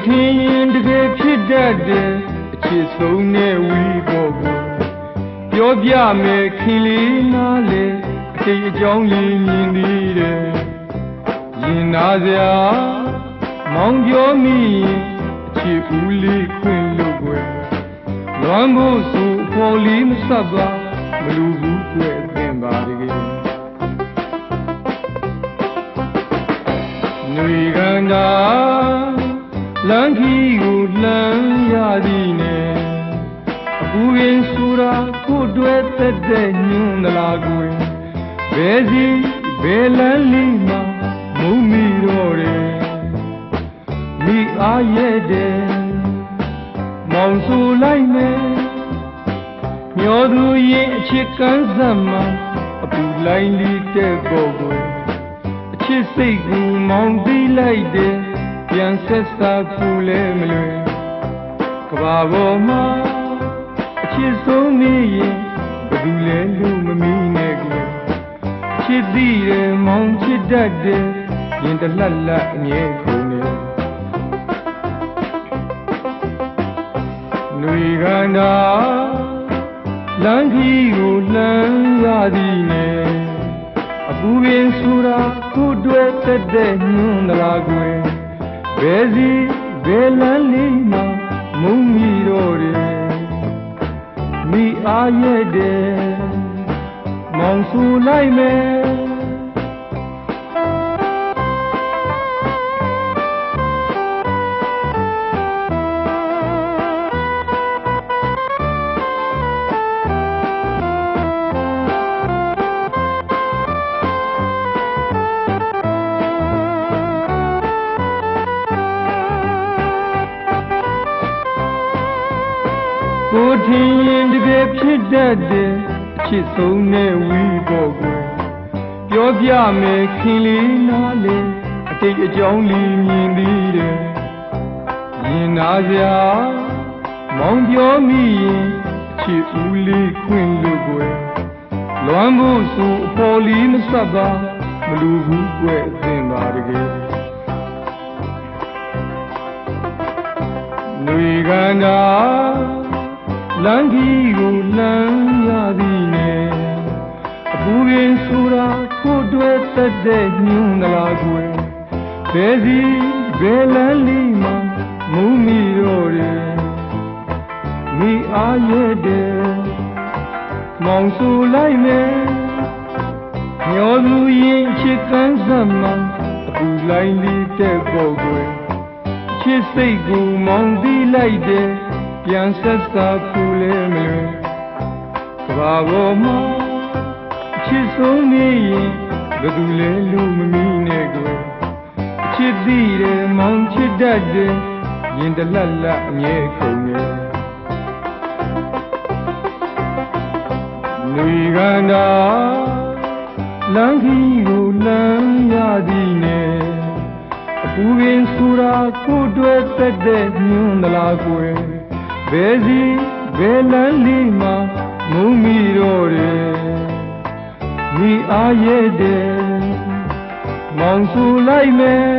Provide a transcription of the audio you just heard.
ကိုထင်ရင်တကယ်ဖြစ်တတ်တယ်အချစ်ဆုံးနဲ့ဝီပေါ်ကိုပြောပြမယ်ခင်လေးနားလေအတိတ်အကြောင်းလေးမြင်သေးတယ်ရင်နာစရာမောင်ပြောမိရင်အချစ်ဦးလေးခွင်လို့ွယ်လွမ်းဖို့ဆိုအပေါ်လေးမဆက်ပါမလူဘူးကွယ်သင်ပါတကယ်ຫນွေကန်တာ လမ်းခီကိုလှမ်းရသည်နဲ့အပူရင်ဆိုတာကိုတွဲသက်တဲ့ညွန်းလာကွယ်ဘယ်စီဘယ်လမ်းလေးမှာမုံမီတော့တယ်မိအားရဲ့တဲ့မောင်ဆူလိုက်မယ်မျောသူရင်အချစ်ကန်းစက်မှာအပူလိုင်းလေးတဲ့ပေါ်ကွယ်အချစ်စိတ်ကိုမောင်သိလိုက်တယ် ပြန်ဆက်စားကိုလည်းမလွယ်ကဘာပေါ်မှာအချစ်ဆုံးနေရင်ဘယ်သူလဲလို့မမီနဲ့ကြည့်ချစ်သည်တယ်မောင်ချစ်တတ်တယ်ရင်တလှလှအမြဲကုန်နေຫນွေခန္ဓာလမ်းကြီးကိုလှမ်းရသည်နဲ့အပူပင်ဆိုတာကိုတွဲသက်တဲ့ညွန်းလာကွယ် ဘယ်စီဘယ်လမ်းလေးမှာမုံမီတော့တယ်မိအားရဲ့တယ်မောင်ဆူလိုက်မယ် ကိုထင်ရင်တကယ်ဖြစ်တတ်တယ်အချစ်ဆုံးနဲ့ဝီပေါ်ကွယ်ပြောပြမယ်ခင်လေးနားလေအတိတ်အကြောင်းလေးမြင်သေးတယ်ရင်နာစရာမောင်ပြောမိရင်အချစ်ဦးလေးခွင့်လို့ကွယ်လွမ်းဖို့ဆိုအပေါ်လေးမဆက်ပါမလူဘူးကွယ်အသင်ပါတကယ်ຫນွေကန်တာ လမ်းကြီးကိုလမ်းရသည်နဲ့အပူရင်ဆိုတာကိုတွဲသက်တဲ့ညွန်းလာကွယ်ဘယ်စီဘယ်လမ်းလေးမှာမုံမီတော့တယ်မိအားရဲ့တယ်မောင်ဆူလိုက်မယ်မျောသူရင်ချစ်ကန်းစမ်းမှာအပူလိုက်လေးတဲ့ပေါ့ကွယ်ချစ်စိတ်ကိုမောင်သိလိုက်တယ် ပြန်ဆက်စားဖို့လည်းမလွယ်ကဘာပေါ်မှာအချစ်ဆုံးနေရင်ဘယ်သူလဲလို့မမီနဲ့ကွယ်အချစ်သိတယ်မောင်ချစ်တတ်တယ်ရင်တလက်လက်အမြဲကုန်နေလူကန်တာလမ်းကြီးကိုလမ်းရသည်နဲ့အပူပင်ဆိုတာကိုတွဲသက်တဲ့ညွန်းလာကွယ် ဘယ်စီဘယ်လမ်းလေးမှာမုံမီတော့တယ်မိအားရဲ့တယ်မောင်ဆူလိုက်မယ်